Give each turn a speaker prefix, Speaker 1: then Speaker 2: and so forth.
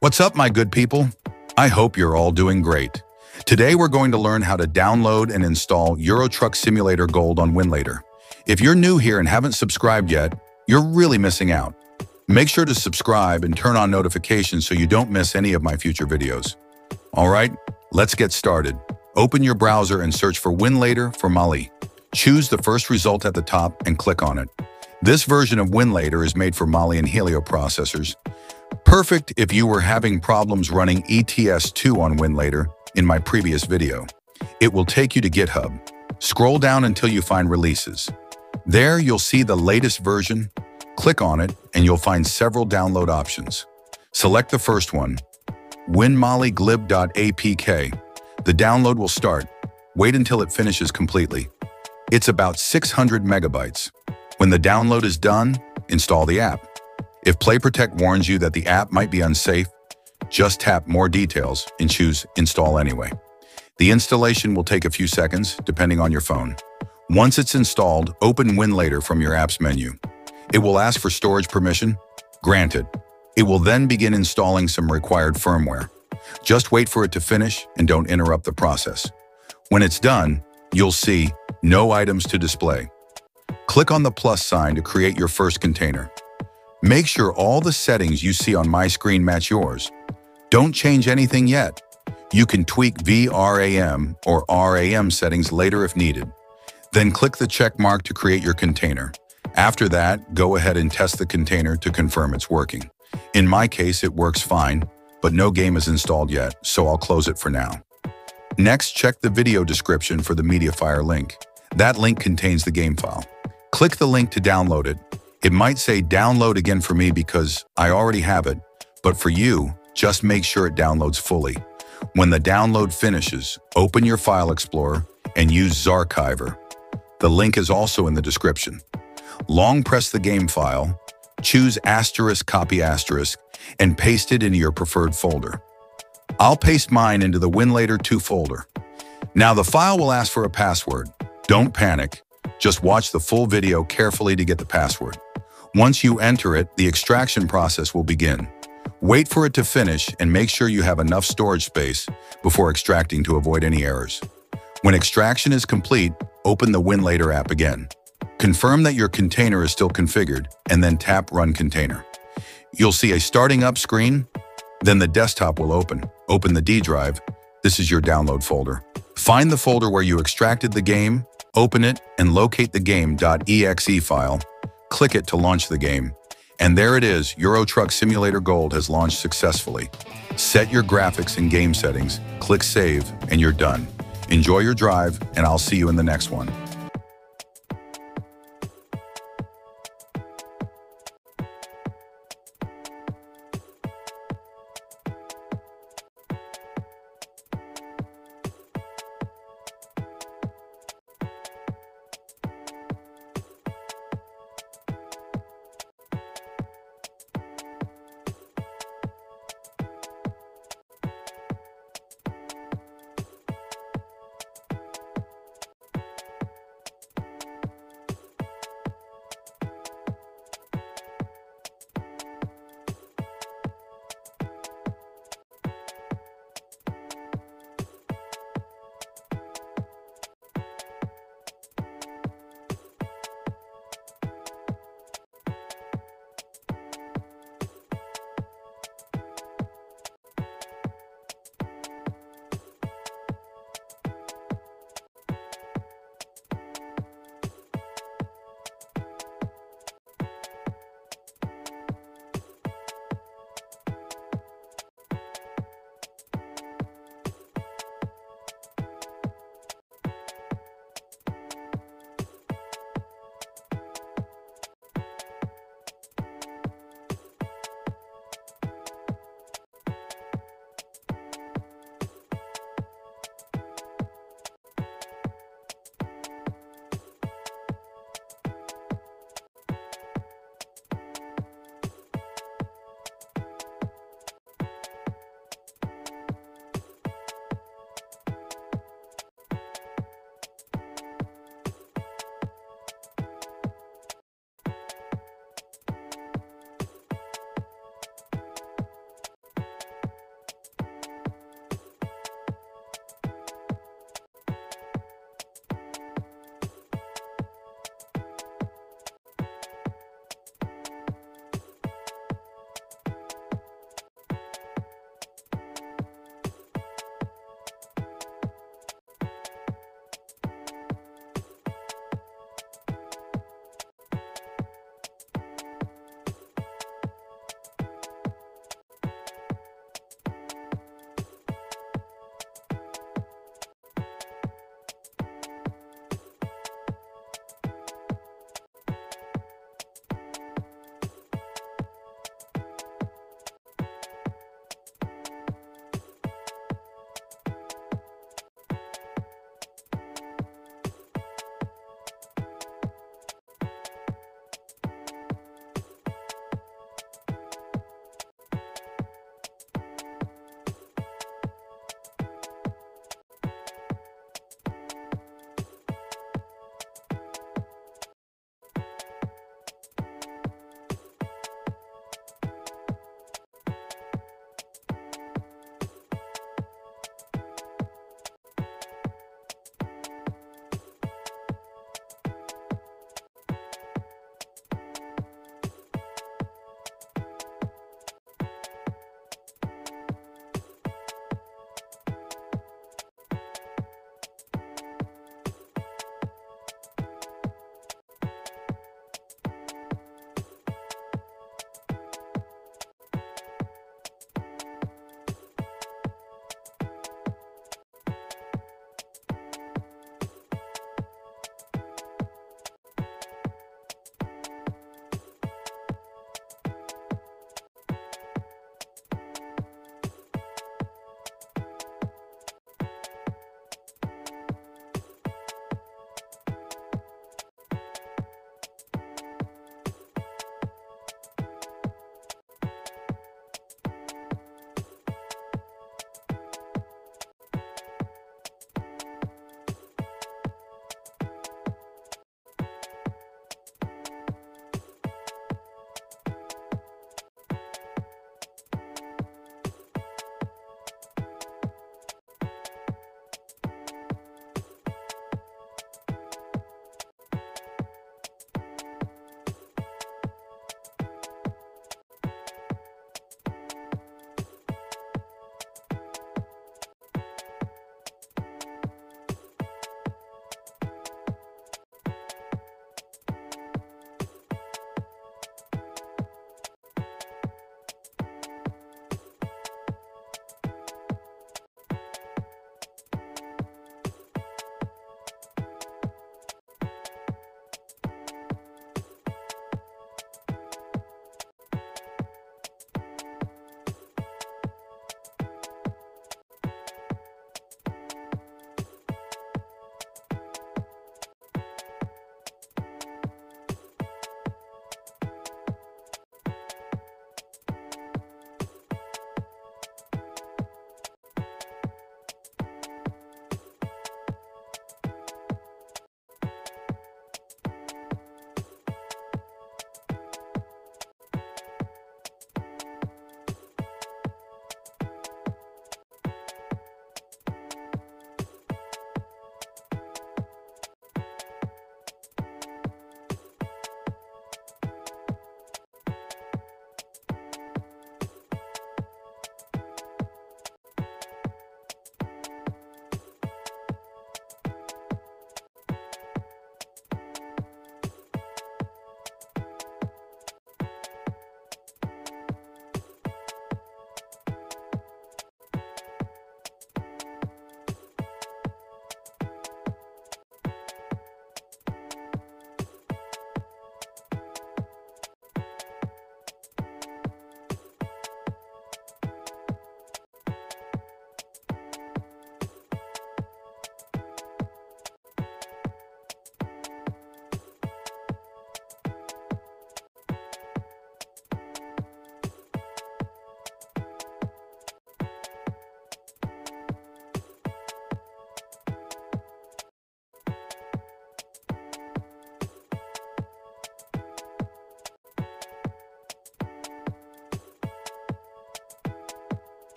Speaker 1: What's up, my good people? I hope you're all doing great. Today, we're going to learn how to download and install Euro Truck Simulator Gold on Winlator. If you're new here and haven't subscribed yet, you're really missing out. Make sure to subscribe and turn on notifications so you don't miss any of my future videos. All right, let's get started. Open your browser and search for Winlator for Mali. Choose the first result at the top and click on it. This version of Winlator is made for Mali and Helio processors. Perfect if you were having problems running ETS2 on Winlator in my previous video. It will take you to GitHub. Scroll down until you find releases. There you'll see the latest version. Click on it and you'll find several download options. Select the first one, winmaliglib.apk. The download will start. Wait until it finishes completely. It's about 600 megabytes. When the download is done, install the app. If Play Protect warns you that the app might be unsafe, just tap More Details and choose Install Anyway. The installation will take a few seconds, depending on your phone. Once it's installed, open Winlator from your app's menu. It will ask for storage permission. Granted. It will then begin installing some required firmware. Just wait for it to finish and don't interrupt the process. When it's done, you'll see No items to display. Click on the plus sign to create your first container. Make sure all the settings you see on my screen match yours. Don't change anything yet. You can tweak VRAM or RAM settings later if needed. Then click the check mark to create your container. After that, go ahead and test the container to confirm it's working. In my case, it works fine, but no game is installed yet, so I'll close it for now. Next, check the video description for the MediaFire link. That link contains the game file. Click the link to download it. It might say download again for me because I already have it, but for you, just make sure it downloads fully. When the download finishes, open your File Explorer and use Zarchiver. The link is also in the description. Long press the game file, choose asterisk copy asterisk, and paste it into your preferred folder. I'll paste mine into the Winlator 2 folder. Now the file will ask for a password. Don't panic. Just watch the full video carefully to get the password. Once you enter it, the extraction process will begin. Wait for it to finish and make sure you have enough storage space before extracting to avoid any errors. When extraction is complete, open the Winlator app again. Confirm that your container is still configured and then tap Run Container. You'll see a starting up screen, then the desktop will open. Open the D drive. This is your download folder. Find the folder where you extracted the game Open it and locate the game.exe file. Click it to launch the game. And there it is, Euro Truck Simulator Gold has launched successfully. Set your graphics and game settings, click Save, and you're done. Enjoy your drive, and I'll see you in the next one.